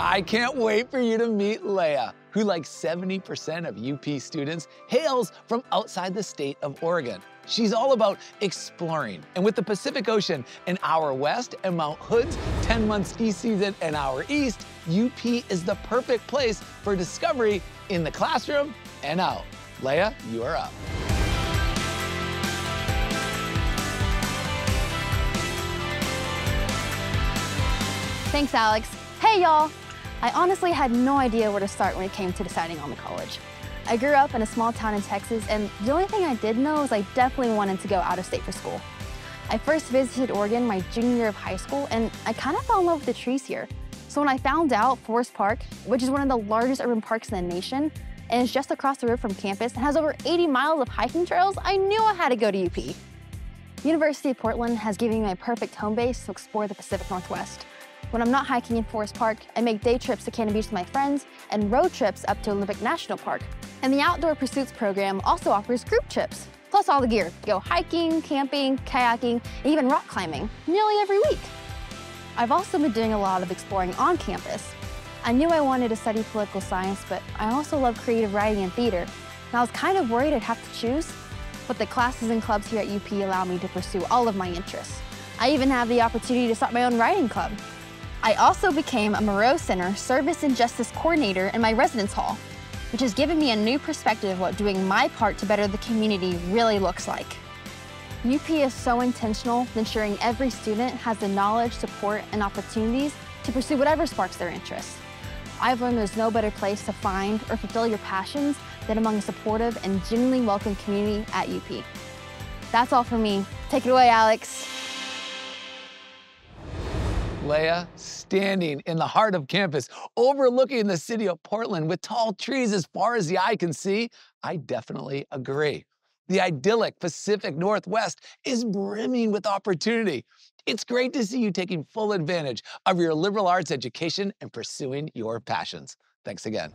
I can't wait for you to meet Laya, who like 70% of UP students hails from outside the state of Oregon. She's all about exploring. And with the Pacific Ocean an hour west and Mount Hood's 10 month ski season an hour east, UP is the perfect place for discovery in the classroom and out. Laya, you are up. Thanks, Alex. Hey, y'all. I honestly had no idea where to start when it came to deciding on the college. I grew up in a small town in Texas, and the only thing I did know is I definitely wanted to go out of state for school. I first visited Oregon my junior year of high school, and I kind of fell in love with the trees here. So when I found out Forest Park, which is one of the largest urban parks in the nation, and is just across the road from campus and has over 80 miles of hiking trails, I knew I had to go to UP. University of Portland has given me a perfect home base to explore the Pacific Northwest. When I'm not hiking in Forest Park, I make day trips to Cannon Beach with my friends and road trips up to Olympic National Park. And the Outdoor Pursuits program also offers group trips, plus all the gear. Go hiking, camping, kayaking, and even rock climbing nearly every week. I've also been doing a lot of exploring on campus. I knew I wanted to study political science, but I also love creative writing and theater. And I was kind of worried I'd have to choose, but the classes and clubs here at UP allow me to pursue all of my interests. I even have the opportunity to start my own writing club. I also became a Moreau Center Service and Justice Coordinator in my residence hall, which has given me a new perspective of what doing my part to better the community really looks like. UP is so intentional in ensuring every student has the knowledge, support, and opportunities to pursue whatever sparks their interest. I've learned there's no better place to find or fulfill your passions than among a supportive and genuinely welcome community at UP. That's all for me. Take it away, Alex. Laya, standing in the heart of campus, overlooking the city of Portland with tall trees as far as the eye can see, I definitely agree. The idyllic Pacific Northwest is brimming with opportunity. It's great to see you taking full advantage of your liberal arts education and pursuing your passions. Thanks again.